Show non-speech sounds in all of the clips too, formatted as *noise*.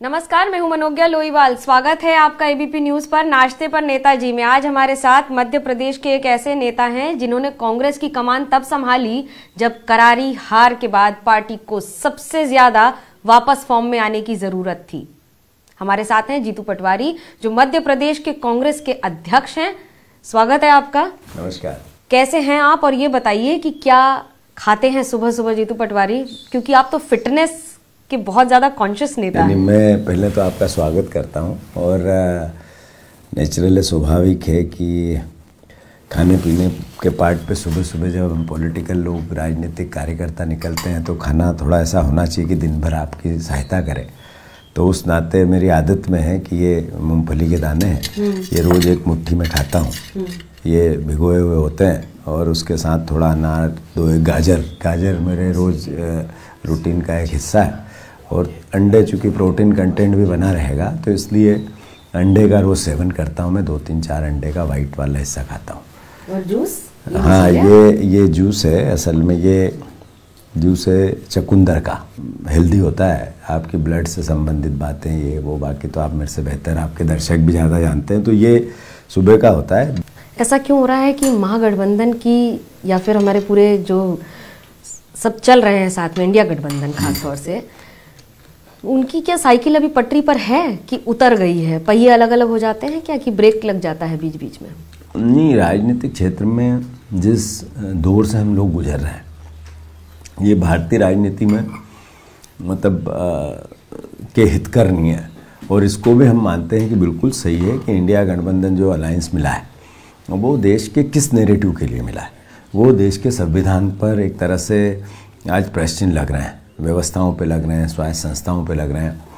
नमस्कार मैं हूँ मनोज्ञा लोईवाल। स्वागत है आपका एबीपी न्यूज़ पर। नाश्ते पर नेताजी में आज हमारे साथ मध्य प्रदेश के एक ऐसे नेता हैं जिन्होंने कांग्रेस की कमान तब संभाली जब करारी हार के बाद पार्टी को सबसे ज़्यादा वापस फॉर्म में आने की ज़रूरत थी। हमारे साथ हैं जीतू पटवारी जो मध्य प्रदेश के कांग्रेस के अध्यक्ष हैं। स्वागत है आपका। नमस्कार। कैसे हैं आप? और ये बताइए कि क्या खाते हैं सुबह सुबह जीतू पटवारी? क्योंकि आप तो फिटनेस के बहुत ज़्यादा कॉन्शियस नेता हैं मैं पहले तो आपका स्वागत करता हूँ और नेचुरल स्वाभाविक है कि खाने पीने के पार्ट पे सुबह सुबह जब हम पॉलिटिकल लोग राजनीतिक कार्यकर्ता निकलते हैं तो खाना थोड़ा ऐसा होना चाहिए कि दिन भर आपकी सहायता करे। तो उस नाते मेरी आदत में है कि ये मूंगफली के दाने हैं हम्म। ये रोज़ एक मुट्ठी में खाता हूँ। हम्म। ये भिगोए हुए होते हैं और उसके साथ थोड़ा अनार दो एक गाजर। गाजर मेरे रोज़ रूटीन का एक हिस्सा है। और अंडे चूँकि प्रोटीन कंटेंट भी बना रहेगा तो इसलिए अंडे का रोज़ सेवन करता हूँ मैं दो तीन चार अंडे का वाइट वाला हिस्सा खाता हूँ। और जूस हाँ ये ये जूस है असल में ये जूस है चकुंदर का। हेल्दी होता है आपकी ब्लड से संबंधित बातें ये वो बाकी तो आप मेरे से बेहतर आपके दर्शक भी ज़्यादा जानते हैं तो ये सुबह का होता है। ऐसा क्यों हो रहा है कि महागठबंधन की या फिर हमारे पूरे जो सब चल रहे हैं साथ में इंडिया गठबंधन खासतौर से उनकी क्या साइकिल अभी पटरी पर है कि उतर गई है? पहिए अलग अलग हो जाते हैं क्या कि ब्रेक लग जाता है बीच बीच में? नहीं राजनीतिक क्षेत्र में जिस दौर से हम लोग गुजर रहे हैं ये भारतीय राजनीति में मतलब आ, के हितकर नहीं है। और इसको भी हम मानते हैं कि बिल्कुल सही है कि इंडिया गठबंधन जो अलायंस मिला है वो देश के किस नेरेटिव के लिए मिला है? वो देश के संविधान पर एक तरह से आज प्रश्न लग रहे हैं। व्यवस्थाओं पे लग रहे हैं, स्वास्थ्य संस्थाओं पे लग रहे हैं।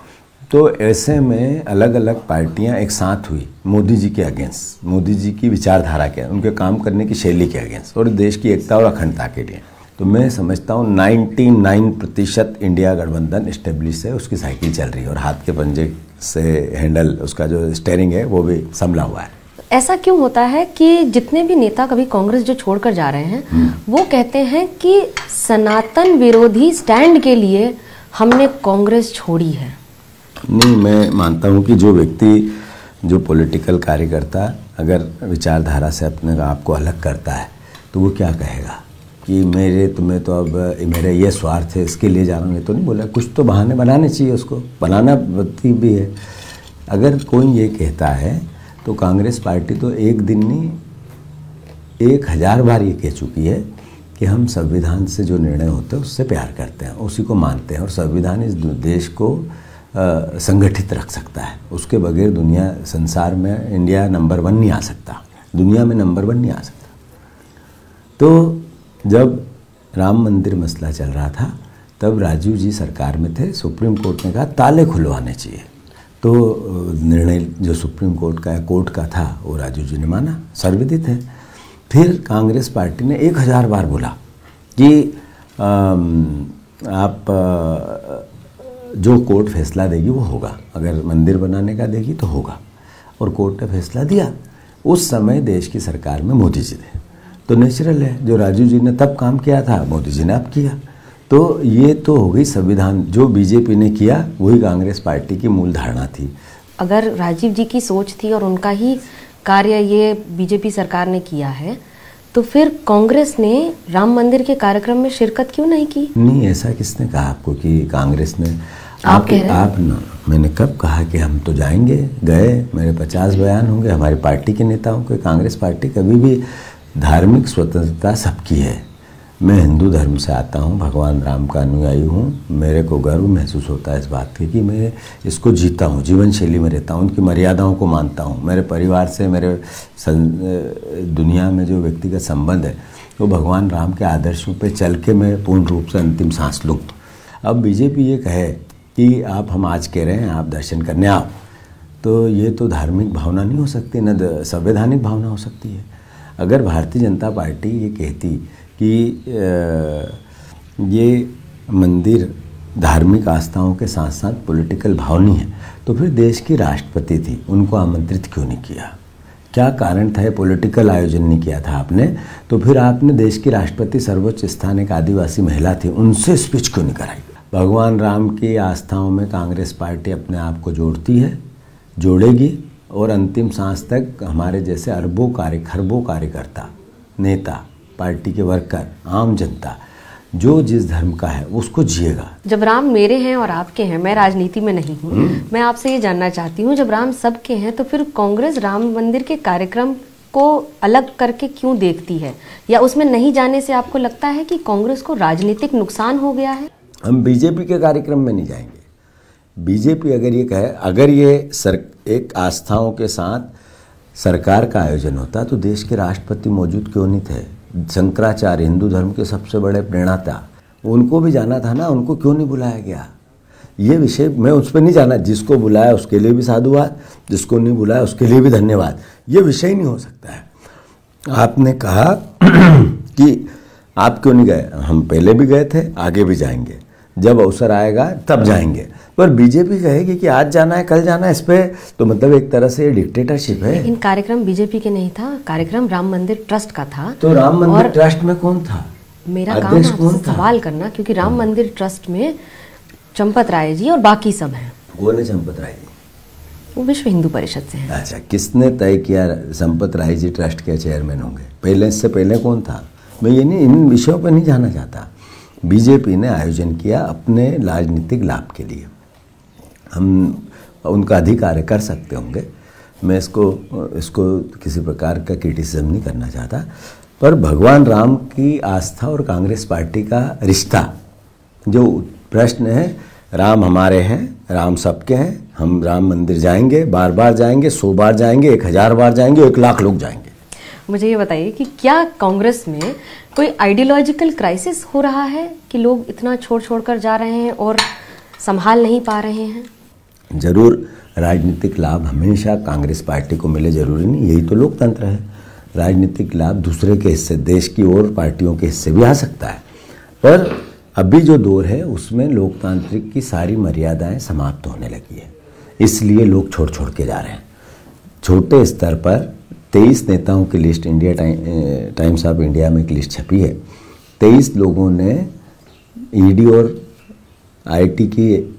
तो ऐसे में अलग अलग पार्टियाँ एक साथ हुई, मोदी जी के अगेंस्ट। मोदी जी की विचारधारा के उनके काम करने की शैली के अगेंस्ट और देश की एकता और अखंडता के लिए। तो मैं समझता हूँ 99 प्रतिशत इंडिया गठबंधन स्टेब्लिश है, उसकी साइकिल चल रही है और हाथ के पंजे से हैंडल उसका जो स्टेयरिंग है, वो भी संभला हुआ है। ऐसा क्यों होता है कि जितने भी नेता कभी कांग्रेस जो छोड़कर जा रहे हैं हम्म। वो कहते हैं कि सनातन विरोधी स्टैंड के लिए हमने कांग्रेस छोड़ी है। नहीं मैं मानता हूँ कि जो व्यक्ति जो पॉलिटिकल कार्यकर्ता अगर विचारधारा से अपने आप को अलग करता है तो वो क्या कहेगा? कि मेरे तुम्हें तो अब मेरे ये स्वार्थ है इसके लिए जा रहा हूँ। ये तो नहीं बोला। कुछ तो बहाने बनाने चाहिए उसको। बनाना भी है। अगर कोई ये कहता है तो कांग्रेस पार्टी तो एक दिन नहीं एक हज़ार बार ये कह चुकी है कि हम संविधान से जो निर्णय होते हैं उससे प्यार करते हैं, उसी को मानते हैं और संविधान इस देश को संगठित रख सकता है। उसके बगैर दुनिया, संसार में इंडिया नंबर वन नहीं आ सकता। दुनिया में नंबर वन नहीं आ सकता। तो जब राम मंदिर मसला चल रहा था, तब राजीव जी सरकार में थे, सुप्रीम कोर्ट ने कहा, ताले खुलवाने चाहिए। तो निर्णय जो सुप्रीम कोर्ट का है, कोर्ट का था, वो राजू जी ने माना, सर्वविदित है। फिर कांग्रेस पार्टी ने एक हज़ार बार बोला कि आप जो कोर्ट फैसला देगी वो होगा, अगर मंदिर बनाने का देगी तो होगा, और कोर्ट ने फैसला दिया। उस समय देश की सरकार में मोदी जी थे। तो नेचुरल है, जो राजू जी ने तब काम किया था, मोदी जी ने अब किया। तो ये तो हो गई संविधान जो बीजेपी ने किया वही कांग्रेस पार्टी की मूल धारणा थी। अगर राजीव जी की सोच थी और उनका ही कार्य ये बीजेपी सरकार ने किया है तो फिर कांग्रेस ने राम मंदिर के कार्यक्रम में शिरकत क्यों नहीं की? नहीं ऐसा किसने कहा आपको कि कांग्रेस ने? आप, आप कह रहे आप न, मैंने कब कहा कि हम तो जाएँगे गए मेरे पचास बयान होंगे हमारी पार्टी के नेताओं के कांग्रेस पार्टी कभी भी धार्मिक स्वतंत्रता सबकी है। मैं हिंदू धर्म से आता हूँ, भगवान राम का अनुयायी हूँ। मेरे को गर्व महसूस होता है इस बात की कि मैं इसको जीता हूँ जीवन शैली में रहता हूँ उनकी मर्यादाओं को मानता हूँ। मेरे परिवार से, मेरे दुनिया में जो व्यक्तिगत संबंध है, वो तो भगवान राम के आदर्शों पे चल के मैं पूर्ण रूप से अंतिम सांस लूँ। अब बीजेपी ये कहे कि आप हम आज कह रहे हैं, आप दर्शन करने आओ। तो ये तो धार्मिक भावना नहीं हो सकती, न संवैधानिक भावना हो सकती है। अगर भारतीय जनता पार्टी ये कहती कि ये मंदिर धार्मिक आस्थाओं के साथ साथ पॉलिटिकल भावनी है। तो फिर देश की राष्ट्रपति थी, उनको आमंत्रित क्यों नहीं किया? क्या कारण था ये पॉलिटिकल आयोजन नहीं किया था आपने? तो फिर आपने देश की राष्ट्रपति सर्वोच्च स्थान एक आदिवासी महिला थी, उनसे स्पीच क्यों नहीं कराई? भगवान राम की आस्थाओं में कांग्रेस पार्टी अपने आप को जोड़ती है, जोड़ेगी और अंतिम सांस तक हमारे जैसे अरबों कार्य खरबों कार्यकर्ता, नेता पार्टी के वर्कर आम जनता जो जिस धर्म का है उसको जिएगा। जब राम मेरे हैं और आपके हैं मैं राजनीति में नहीं हूँ। मैं आपसे ये जानना चाहती हूँ जब राम सबके हैं तो फिर कांग्रेस राम मंदिर के कार्यक्रम को अलग करके क्यों देखती है? या उसमें नहीं जाने से आपको लगता है कि कांग्रेस को राजनीतिक नुकसान हो गया है? हम बीजेपी के कार्यक्रम में नहीं जाएँगे। बीजेपी अगर ये कहे अगर ये सर एक आस्थाओं के साथ सरकार का आयोजन होता तो देश के राष्ट्रपति मौजूद क्यों नहीं थे? शंकराचार्य, हिंदू धर्म के सबसे बड़े प्रेरणाता, उनको भी जाना था ना, उनको क्यों नहीं बुलाया गया? ये विषय मैं उस पर नहीं जाना, जिसको बुलाया उसके लिए भी साधुवाद, जिसको नहीं बुलाया उसके लिए भी धन्यवाद। ये विषय नहीं हो सकता है। आपने कहा *clears throat* कि आप क्यों नहीं गए? हम पहले भी गए थे, आगे भी जाएँगे। जब अवसर आएगा, तब जाएँगे। पर बीजेपी कहेगी कि आज जाना है कल जाना है इस पे तो मतलब एक तरह से डिक्टेटरशिप है। लेकिन कार्यक्रम बीजेपी के नहीं था कार्यक्रम राम मंदिर ट्रस्ट का था। तो राम मंदिर ट्रस्ट में कौन था? मेरा काम है सवाल करना क्योंकि राम मंदिर ट्रस्ट में चंपत राय जी और बाकी सब हैं। कौन है चंपत राय जी? वो विश्व हिंदू परिषद से हैं। अच्छा किसने तय किया संपत राय जी ट्रस्ट के चेयरमैन होंगे? पहले इससे पहले कौन था? मैं ये नहीं इन विषयों पर नहीं जाना चाहता। बीजेपी ने आयोजन किया अपने राजनीतिक लाभ के लिए। हम उनका अधिकार कर सकते होंगे। मैं इसको इसको किसी प्रकार का क्रिटिसिज्म नहीं करना चाहता। पर भगवान राम की आस्था और कांग्रेस पार्टी का रिश्ता, जो प्रश्न है, राम हमारे हैं, राम सबके हैं, हम राम मंदिर जाएँगे बार बार जाएँगे, सौ बार जाएँगे, एक हज़ार बार जाएँगे, एक लाख लोग जाएँगे। मुझे ये बताइए कि क्या कांग्रेस में कोई आइडियोलॉजिकल क्राइसिस हो रहा है कि लोग इतना छोड़ छोड़ कर जा रहे हैं और संभाल नहीं पा रहे हैं? ज़रूर राजनीतिक लाभ हमेशा कांग्रेस पार्टी को मिले, ज़रूरी नहीं, यही तो लोकतंत्र है। राजनीतिक लाभ दूसरे के हिस्से, देश की और पार्टियों के हिस्से भी आ सकता है। पर अभी जो दौर है, उसमें लोकतांत्रिक की सारी मर्यादाएँ समाप्त होने लगी है। इसलिए लोग छोड़ छोड़ के जा रहे हैं। छोटे स्तर पर तेईस नेताओं की list, India Times of India में एक लिस्ट छपी है। तेईस लोगों ने ईडी और आईटी की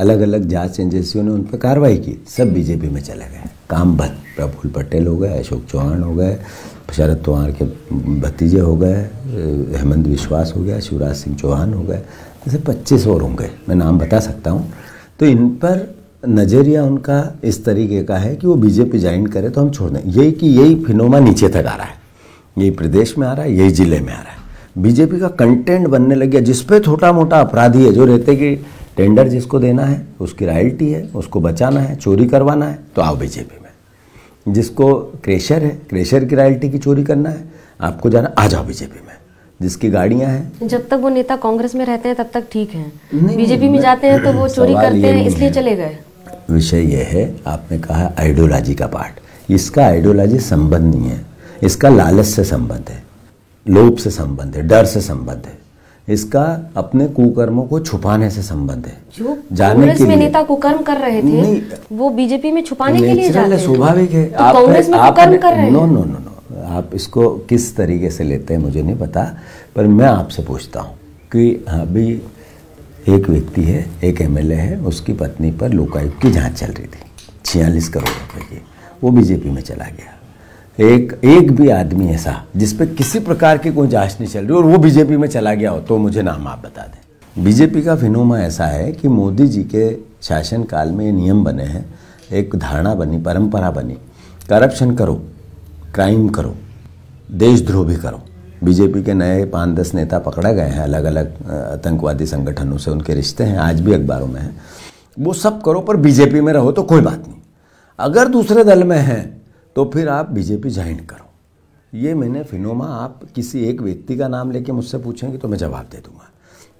अलग अलग जाँच एजेंसियों ने उन पर कार्रवाई की। सब बीजेपी में चले गए। काम बंद प्रफुल्ल पटेल हो गए, अशोक चौहान हो गए, शरद पवार के भतीजे हो गए, हेमंत विश्वास हो गया, शिवराज सिंह चौहान हो गए। जैसे पच्चीस और होंगे। मैं नाम बता सकता हूँ। तो इन पर नज़रिया उनका इस तरीके का है कि वो बीजेपी ज्वाइन करे तो हम छोड़ दें। यही कि यही फिनोमा नीचे तक आ रहा है। यही प्रदेश में आ रहा है, यही ज़िले में आ रहा है। बीजेपी का कंटेंट बनने लग गया, जिसपे छोटा मोटा अपराधी है जो रहते कि टेंडर जिसको देना है उसकी रॉयल्टी है उसको बचाना है चोरी करवाना है तो आओ बीजेपी में। जिसको क्रेशर है क्रेशर की रॉयल्टी की चोरी करना है आपको जाना आ जाओ बीजेपी में। जिसकी गाड़ियाँ हैं। जब तक वो नेता कांग्रेस में रहते हैं तब तक ठीक है। बीजेपी में जाते हैं तो वो *clears throat* चोरी करते हैं इसलिए चले गए। विषय यह है आपने कहा आइडियोलॉजी का पार्ट इसका आइडियोलॉजी संबंध नहीं है। इसका लालच से संबंध है लोभ से संबंध है डर से संबंध है। इसका अपने कुकर्मों को छुपाने से संबंध है। जो जाने के में नेता कुकर्म कर रहे थे। वो बीजेपी में छुपाने के लिए जाते हैं स्वाभाविक है। तो आप कांग्रेस में कुकर्म कर रहे हैं। No no no no. आप इसको किस तरीके से लेते हैं मुझे नहीं पता पर मैं आपसे पूछता हूँ कि अभी एक व्यक्ति है एक एमएलए है उसकी पत्नी पर लोकायुक्त की जाँच चल रही थी। छियालीस करोड़ रुपए की। वो बीजेपी में चला गया। एक एक भी आदमी ऐसा, जिस पे किसी प्रकार की कोई जाँच नहीं चल रही, और वो बीजेपी में चला गया हो तो मुझे नाम आप बता दें। बीजेपी का फिनोमा ऐसा है कि मोदी जी के शासनकाल में ये नियम बने हैं, एक धारणा बनी, परंपरा बनी, करप्शन करो, क्राइम करो, देशद्रोह भी करो। बीजेपी के नए पाँच, दस नेता पकड़े गए हैं अलग अलग आतंकवादी संगठनों से उनके रिश्ते हैं, आज भी अखबारों में हैं। वो सब करो, पर बीजेपी में रहो तो कोई बात नहीं। अगर दूसरे दल में हैं तो फिर आप बीजेपी ज्वाइन करो। ये मैंने फिनोमा आप किसी एक व्यक्ति का नाम लेके मुझसे पूछेंगे तो मैं जवाब दे दूँगा।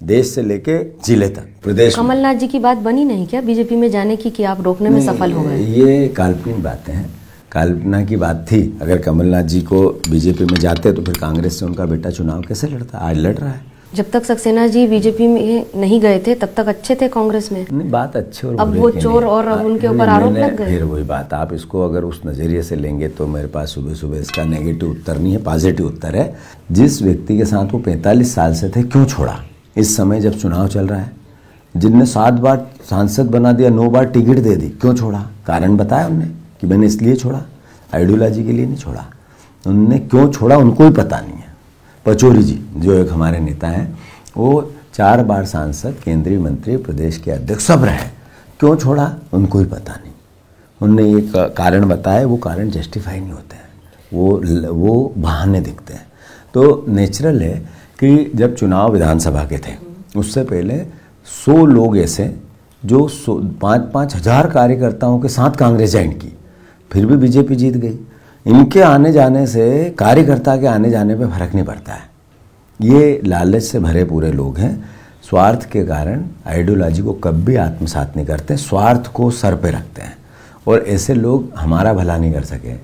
देश से लेके ज़िले तक प्रदेश कमलनाथ जी की बात बनी नहीं क्या बीजेपी में जाने की कि आप रोकने में सफल हो गए? ये काल्पनिक बातें हैं। कल्पना की बात थी अगर कमलनाथ जी को बीजेपी में जाते तो फिर कांग्रेस से उनका बेटा चुनाव कैसे लड़ता? आज लड़ रहा है। जब तक सक्सेना जी बीजेपी में नहीं गए थे तब तक अच्छे थे कांग्रेस में। नहीं बात अच्छे और अब वो चोर और अब उनके ऊपर आरोप लग गए। फिर वही बात आप इसको अगर उस नज़रिए से लेंगे तो मेरे पास सुबह सुबह इसका नेगेटिव उत्तर नहीं है पॉजिटिव उत्तर है। जिस व्यक्ति के साथ वो पैंतालीस साल से थे क्यों छोड़ा? इस समय जब चुनाव चल रहा है जिनने सात बार सांसद बना दिया नौ बार टिकट दे दी क्यों छोड़ा? कारण बताया उनने कि मैंने इसलिए छोड़ा आइडियोलॉजी के लिए नहीं छोड़ा। उनने क्यों छोड़ा उनको ही पता नहीं पचौरी जी, जो एक हमारे नेता हैं, वो चार बार सांसद, केंद्रीय मंत्री, प्रदेश के अध्यक्ष सब रहे। क्यों छोड़ा? उनको ही पता नहीं। उनने ये कारण बताया, वो कारण जस्टिफाई नहीं होते हैं। वो वो बहाने दिखते हैं। तो नेचुरल है कि जब चुनाव विधानसभा के थे, उससे पहले सौ लोग ऐसे, जो पाँच पाँच हज़ार कार्यकर्ताओं के साथ कांग्रेस ज्वाइन की, फिर भी बीजेपी जीत गई। इनके आने जाने से कार्यकर्ता के आने जाने पे फ़र्क नहीं पड़ता है। ये लालच से भरे पूरे लोग हैं। स्वार्थ के कारण आइडियोलॉजी को कभी आत्मसात नहीं करते स्वार्थ को सर पे रखते हैं। और ऐसे लोग हमारा भला नहीं कर सके।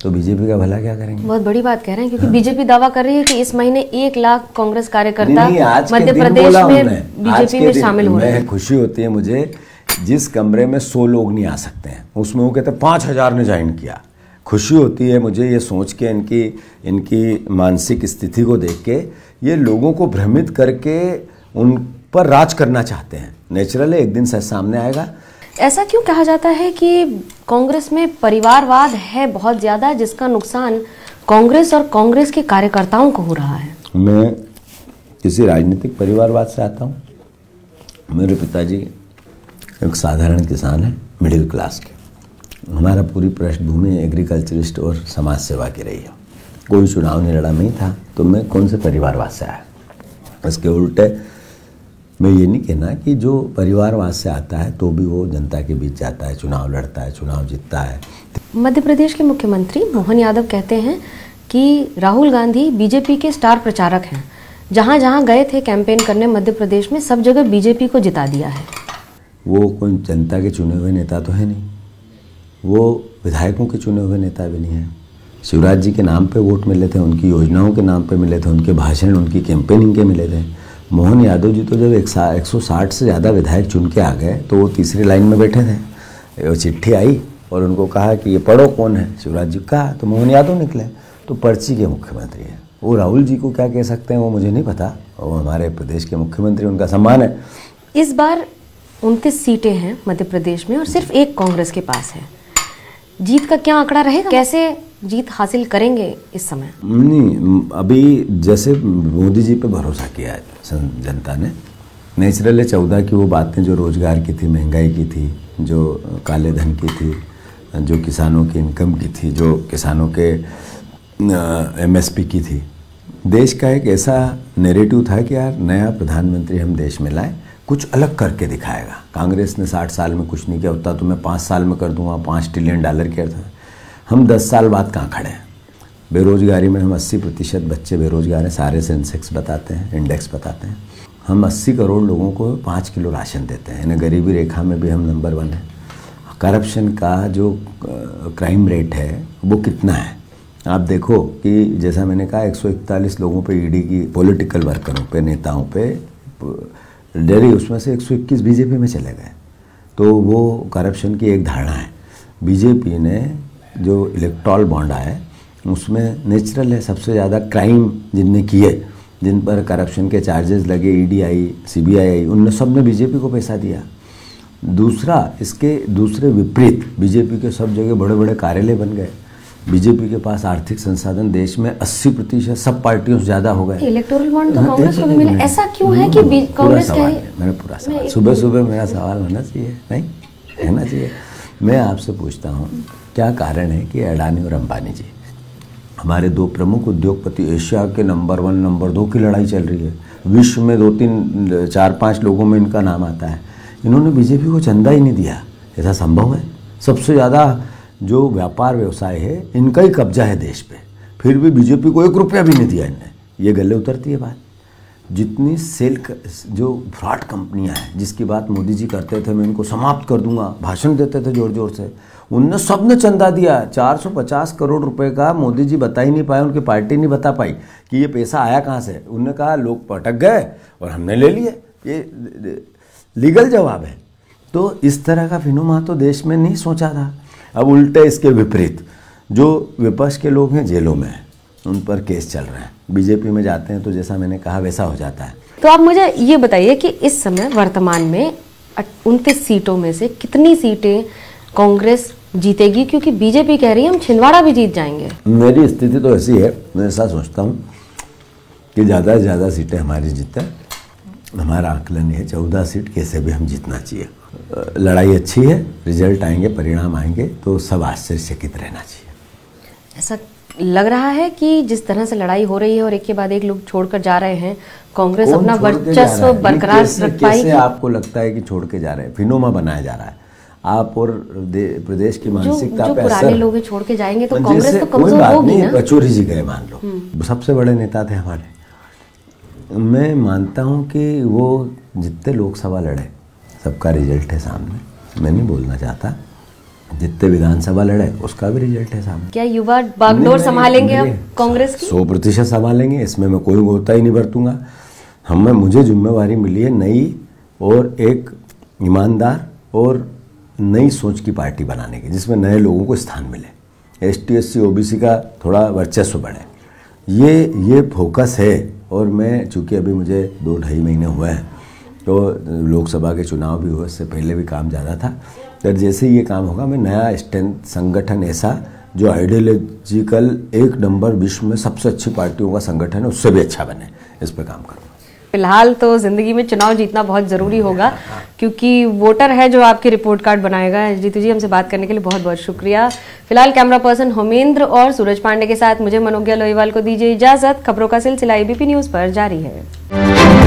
तो बीजेपी का भला क्या करेंगे? बहुत बड़ी बात कह रहे हैं क्योंकि हाँ। बीजेपी दावा कर रही है कि इस महीने एक लाख कांग्रेस कार्यकर्ता मध्य प्रदेश में बीजेपी में शामिल हो रहे हैं। खुशी होती है मुझे जिस कमरे में सौ लोग नहीं आ सकते हैं उसमें वो कहते पाँच हज़ार ने ज्वाइन किया। खुशी होती है मुझे ये सोच के इनकी इनकी मानसिक स्थिति को देख के ये लोगों को भ्रमित करके उन पर राज करना चाहते हैं। नेचुरल एक दिन सच सामने आएगा। ऐसा क्यों कहा जाता है कि कांग्रेस में परिवारवाद है बहुत ज़्यादा जिसका नुकसान कांग्रेस और कांग्रेस के कार्यकर्ताओं को हो रहा है? मैं किसी राजनीतिक परिवारवाद से आता हूँ। मेरे पिताजी एक साधारण किसान है मिडिल क्लास के। हमारा पूरी पृष्ठभूमि एग्रीकल्चरिस्ट और समाज सेवा की रही है। कोई चुनाव नहीं लड़ा नहीं था तो मैं कौन से परिवारवाद से आया? इसके उल्टे मैं ये नहीं कहना कि जो परिवारवाद से आता है तो भी वो जनता के बीच जाता है चुनाव लड़ता है चुनाव जीतता है। मध्य प्रदेश के मुख्यमंत्री मोहन यादव कहते हैं कि राहुल गांधी बीजेपी के स्टार प्रचारक हैं। जहाँ जहाँ गए थे कैंपेन करने मध्य प्रदेश में सब जगह बीजेपी को जिता दिया है। वो कोई जनता के चुने हुए नेता तो है नहीं। वो विधायकों के चुने हुए नेता भी नहीं है। शिवराज जी के नाम पे वोट मिले थे, उनकी योजनाओं के नाम पे मिले थे, उनके भाषण, उनकी कैंपेनिंग के मिले थे। मोहन यादव जी तो जब एक सा साठ से ज़्यादा विधायक चुन के आ गए तो वो तीसरी लाइन में बैठे थे। चिट्ठी आई और उनको कहा कि, ये पढ़ो कौन है? शिवराज जी कहा तो मोहन यादव निकले तो पर्ची के मुख्यमंत्री हैं। वो राहुल जी को क्या कह सकते हैं, वो मुझे नहीं पता। वो हमारे प्रदेश के मुख्यमंत्री, उनका सम्मान है। इस बार उनतीस सीटें हैं मध्य प्रदेश में और सिर्फ़ एक कांग्रेस के पास है। जीत का क्या आंकड़ा रहेगा? कैसे जीत हासिल करेंगे इस समय? नहीं, अभी जैसे मोदी जी पे भरोसा किया है जनता ने, नेचुरल चौदह की वो बातें जो रोज़गार की थी, महँगाई की थी, जो काले धन की थी, जो किसानों की इनकम की थी, जो किसानों के एमएसपी की थी। देश का एक ऐसा नेरेटिव था कि यार नया प्रधानमंत्री हम देश में लाए कुछ अलग करके दिखाएगा। कांग्रेस ने साठ साल में कुछ नहीं किया होता तो मैं पाँच साल में कर दूँगा, पाँच ट्रिलियन डॉलर किया था। हम दस साल बाद कहाँ खड़े हैं? बेरोजगारी में हम 80 प्रतिशत बच्चे बेरोजगार हैं, सारे सेंसेक्स बताते हैं इंडेक्स बताते हैं। हम 80 करोड़ लोगों को पाँच किलो राशन देते हैं। यानी गरीबी रेखा में भी हम नंबर वन है। करप्शन का जो क्राइम रेट है, वो कितना है? आप देखो कि जैसा मैंने कहा 141 लोगों पे ईडी की पॉलिटिकल वर्करों पे, नेताओं पे डेली उसमें से 121 बीजेपी में चले गए। तो वो करप्शन की एक धारणा है। बीजेपी ने जो इलेक्ट्रॉल बॉन्ड आया उसमें नेचुरल है, सबसे ज़्यादा क्राइम जिनने किए, जिन पर करप्शन के चार्जेस लगे ईडी आई सीबीआई आई उनने सबने बीजेपी को पैसा दिया। दूसरा, इसके दूसरे विपरीत, बीजेपी के सब जगह बड़े बड़े कार्यालय बन गए। बीजेपी के पास आर्थिक संसाधन देश में 80 प्रतिशत सब पार्टियों से ज़्यादा हो गए। इलेक्टोरल बॉन्ड तो कांग्रेस को भी मिला। ऐसा क्यों है कि कांग्रेस का मेरा पूरा सवाल। सुबह सुबह मेरा सवाल होना चाहिए नहीं रहना चाहिए। मैं आपसे पूछता हूँ क्या कारण है कि अडानी और अंबानी जी हमारे दो प्रमुख उद्योगपति एशिया के नंबर वन नंबर दो की लड़ाई चल रही है। विश्व में दो तीन चार पाँच लोगों में इनका नाम आता है। इन्होंने बीजेपी को चंदा ही नहीं दिया। ऐसा संभव है? सबसे ज़्यादा जो व्यापार व्यवसाय है, इनका ही कब्जा है देश पे। फिर भी बीजेपी को एक रुपया भी नहीं दिया इनने। ये गले उतरती है बात। जितनी सेल जो फ्रॉड कंपनियाँ हैं, जिसकी बात मोदी जी करते थे, मैं इनको समाप्त कर दूँगा। भाषण देते थे ज़ोर ज़ोर से। उनने सबने चंदा दिया। 450 करोड़ रुपए का मोदी जी बता ही नहीं पाए, उनकी पार्टी नहीं बता पाई कि ये पैसा आया कहाँ से। उनने कहा, लोग पटक गए और हमने ले लिए। ये लीगल जवाब है। तो इस तरह का फिनोमा तो देश में नहीं सोचा था। अब उल्टे इसके विपरीत जो विपक्ष के लोग हैं जेलों में हैं उन पर केस चल रहे हैं। बीजेपी में जाते हैं तो जैसा मैंने कहा वैसा हो जाता है। तो आप मुझे ये बताइए कि इस समय वर्तमान में उनतीस सीटों में से कितनी सीटें कांग्रेस जीतेगी? क्योंकि बीजेपी कह रही है हम छिंदवाड़ा भी जीत जाएँगे। मेरी स्थिति तो ऐसी है मैं ऐसा सोचता हूँ कि ज़्यादा से ज़्यादा सीटें हमारी जीतें। हमारा आकलन है चौदह सीट कैसे भी हम जीतना चाहिए। लड़ाई अच्छी है रिज़ल्ट आएँगे परिणाम आएँगे तो सब आश्चर्यचकित रहना चाहिए। ऐसा लग रहा है कि जिस तरह से लड़ाई हो रही है और एक के बाद एक लोग छोड़कर जा रहे हैं कांग्रेस अपना वर्चस्व बरकरार रख पाएगी आपको लगता है कि छोड़ के जा रहे हैं? फिनोमा बनाया जा रहा है। आप और प्रदेश की मानसिकता जो, जो पुराने लोग छोड़ के जाएँगे तो कांग्रेस तो कमज़ोर होगी ना। कचोरी जी गए मान लो। हम्म। सबसे बड़े नेता थे हमारे। मैं मानता हूँ कि वो जितने लोकसभा लड़े सबका रिज़ल्ट है सामने। मैं नहीं बोलना चाहता। जितने विधानसभा लड़े उसका भी रिज़ल्ट है सामने। क्या युवा बागडोर संभालेंगे कांग्रेस की? सौ प्रतिशत संभालेंगे इसमें मैं कोई गोता ही नहीं बरतूँगा। हमें मुझे जिम्मेवारी मिली है नई और एक ईमानदार और नई सोच की पार्टी बनाने की जिसमें नए लोगों को स्थान मिले। S T S C O B C का थोड़ा वर्चस्व बढ़े। ये ये फोकस है और मैं चूँकि अभी मुझे दो ढाई महीने हुए हैं तो लोकसभा के चुनाव भी हुए, उससे पहले भी काम ज़्यादा था। तो जैसे ये काम होगा, मैं नया स्ट्रेंथ संगठन ऐसा, जो आइडियोलॉजिकल एक नंबर विश्व में सबसे अच्छी पार्टियों का संगठन है, उससे भी अच्छा बने, इस पर काम करूँ फ़िलहाल तो ज़िंदगी में चुनाव जीतना बहुत ज़रूरी होगा, क्योंकि वोटर है जो आपकी रिपोर्ट कार्ड बनाएगा। जीतू जी, हमसे बात करने के लिए बहुत बहुत शुक्रिया। फ़िलहाल कैमरा पर्सन होमेंद्र और सूरज पांडे के साथ मुझे मनोज्ञा लोहीवाल को दीजिए इजाज़त। खबरों का सिलसिला एबीपी न्यूज़ पर जारी है।